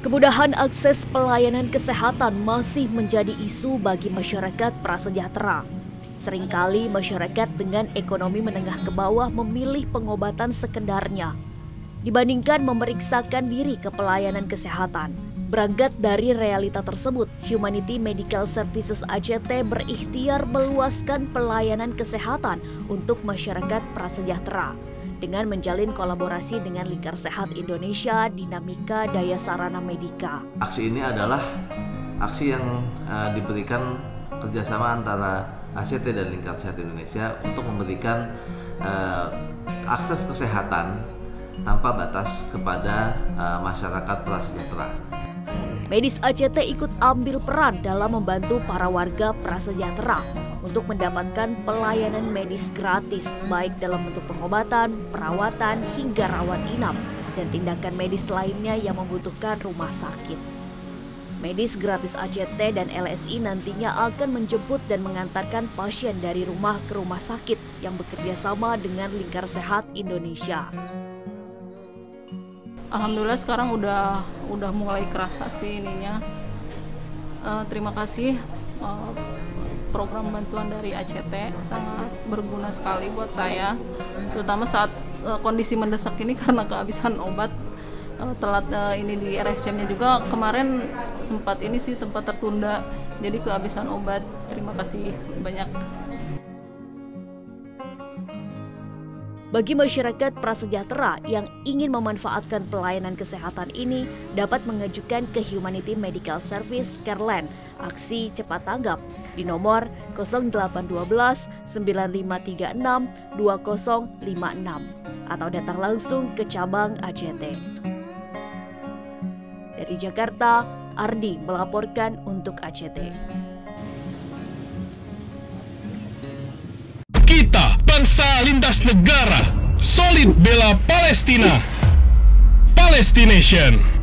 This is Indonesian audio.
Kemudahan akses pelayanan kesehatan masih menjadi isu bagi masyarakat prasejahtera. Seringkali masyarakat dengan ekonomi menengah ke bawah memilih pengobatan sekendarnya dibandingkan memeriksakan diri ke pelayanan kesehatan. Berangkat dari realita tersebut, Humanity Medical Services ACT berikhtiar meluaskan pelayanan kesehatan untuk masyarakat prasejahtera dengan menjalin kolaborasi dengan Lingkar Sehat Indonesia Dinamika Daya Sarana Medika. Aksi ini adalah aksi yang uh, diberikan kerjasama antara ACT dan Lingkar Sehat Indonesia untuk memberikan uh, akses kesehatan tanpa batas kepada uh, masyarakat prasejahtera. Medis ACT ikut ambil peran dalam membantu para warga prasejahtera untuk mendapatkan pelayanan medis gratis baik dalam bentuk pengobatan, perawatan, hingga rawat inap dan tindakan medis lainnya yang membutuhkan rumah sakit. Medis gratis ACT dan LSI nantinya akan menjemput dan mengantarkan pasien dari rumah ke rumah sakit yang bekerja sama dengan Lingkar Sehat Indonesia. Alhamdulillah sekarang udah udah mulai kerasa sih ininya. Uh, terima kasih uh, program bantuan dari ACT sangat berguna sekali buat saya terutama saat uh, kondisi mendesak ini karena kehabisan obat. Uh, telat uh, ini di RSCM-nya juga. Kemarin sempat ini sih tempat tertunda jadi kehabisan obat. Terima kasih banyak Bagi masyarakat prasejahtera yang ingin memanfaatkan pelayanan kesehatan ini dapat mengajukan ke Humanity Medical Service Careland aksi cepat tanggap di nomor 0812 9536 2056 atau datang langsung ke cabang ACT. Dari Jakarta, Ardi melaporkan untuk ACT. Bangsa lintas negara, solid bela Palestina. Palestination.